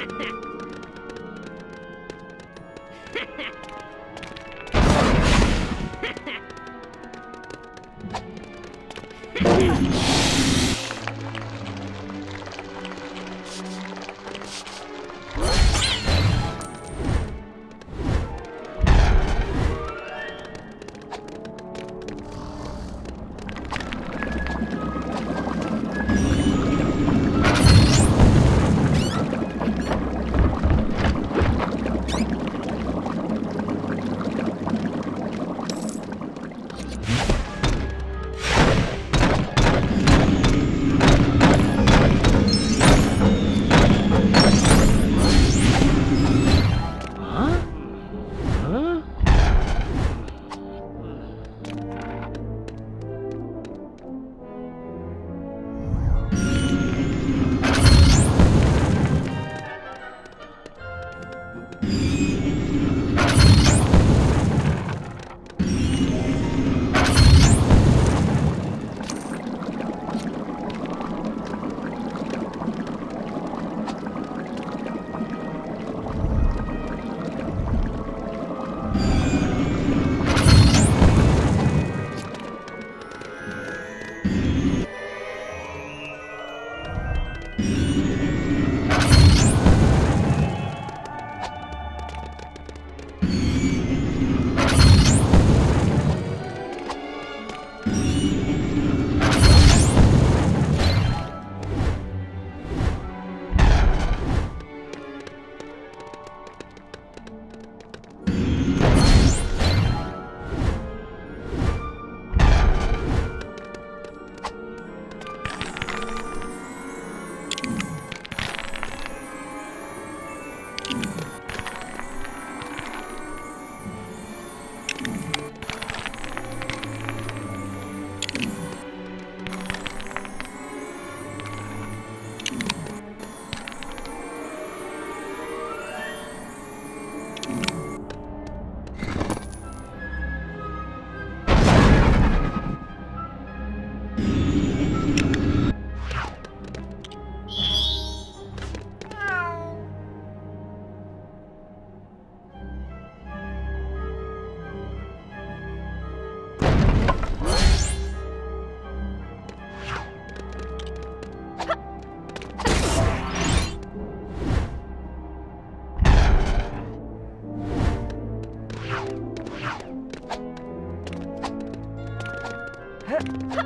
Ha ha! you.